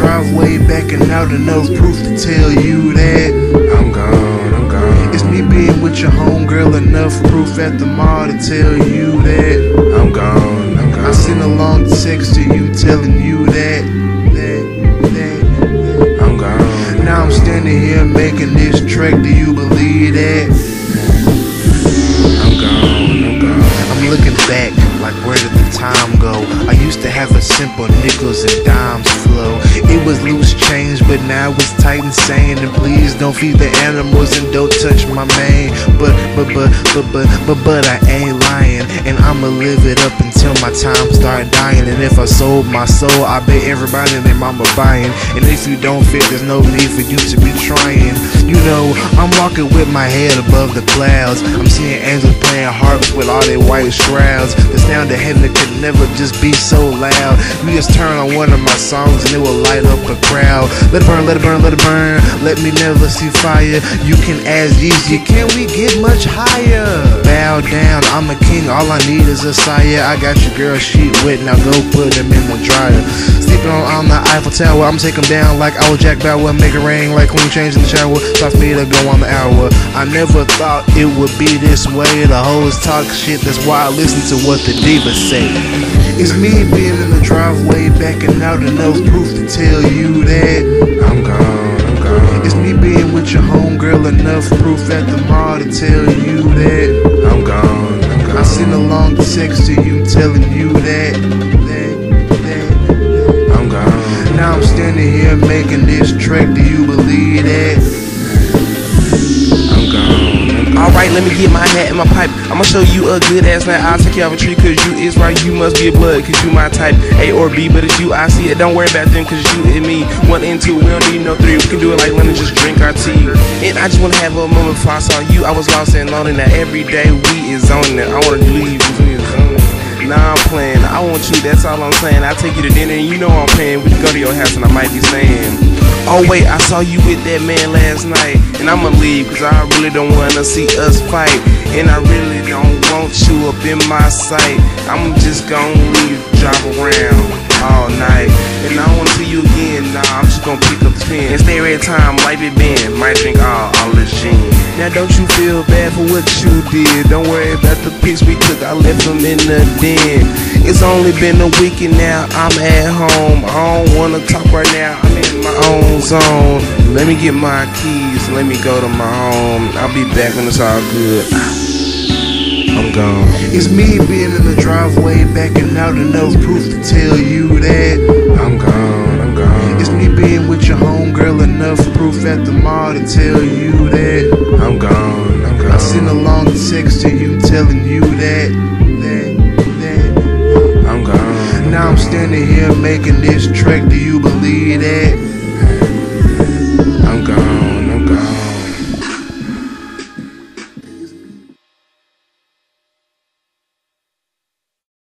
driveway backing out enough proof to tell you that I'm gone, I'm gone. It's me being with your homegirl enough proof at the mall to tell you that I'm gone, I'm gone. I sent a long text to you telling you that, that, that, I'm gone. Now I'm standing here making this track. Do you believe that? I'm gone, I'm gone. I'm looking back, like where did the time go? Used to have a simple nickels and dimes flow. It was loose change, but now it's tight and sane. And please don't feed the animals and don't touch my mane. But, but, but, but, but, but, but I ain't lying. And I'ma live it up until my time start dying. And if I sold my soul, I bet everybody and their mama buying. And if you don't fit, there's no need for you to be trying. You know, I'm walking with my head above the clouds. I'm seeing angels playing harps with all their white shrouds. The sound of heaven could never just be so loud. You just turn on one of my songs and it will light up a crowd. Let it burn, let it burn, let it burn. Let me never see fire. You can ask Yeezy, can we get much higher? Bow down, I'm a king. All I need is a sire. I got your girl sheet wet, now go put them in the dryer. Sleeping on, on the Eiffel Tower, I'm taking down like I was Jack Bauer. Make it rain like clean change in the shower. Stops me to go on the hour. I never thought it would be this way. The hoes talk shit, that's why I listen to what the divas say. It's me being in the driveway, backing out enough proof to tell you that I'm gone, I'm gone. It's me being with your homegirl, enough proof at the mall to tell you that sent a long text to you telling you that, that, that I'm gone. Now I'm standing here making this track. Do you believe that? I'm gone. Alright, let me get my hat and my pipe. I'ma show you a good ass night. I'll take you off a tree, cause you is right. You must be a blood, cause you my type. A or B, but it's you, I see it. Don't worry about them, cause you and me. One and two, we don't need no three. We can do it like Lennon, just drink our tea. And I just wanna have a moment before I saw you. I was lost and lonely. Now every day we is on it. I wanna leave Nah, I'm playing. I want you, that's all I'm saying. I take you to dinner and you know I'm paying. We can go to your house and I might be saying. Oh wait, I saw you with that man last night. And I'ma leave cause I really don't wanna see us fight. And I really don't want you up in my sight. I'm just gonna leave, drive around all night. And I don't wanna see you again, nah, I'm just gonna pick pen and stay every time like it been. Might drink all, all this gin. Now don't you feel bad for what you did. Don't worry about the pics we took, I left them in the den. It's only been a week and now I'm at home. I don't wanna talk right now, I'm in my own zone. Let me get my keys, let me go to my home. I'll be back when it's all good. I'm gone. It's me being in the driveway, backing out enough proof to tell you that I'm gone, I'm gone. It's me being with your homegirl, enough proof at the mall to tell you that I'm gone, I'm gone. I sent a long text to you telling you that, that, that I'm gone. Now I'm standing here making this track. Do you believe that?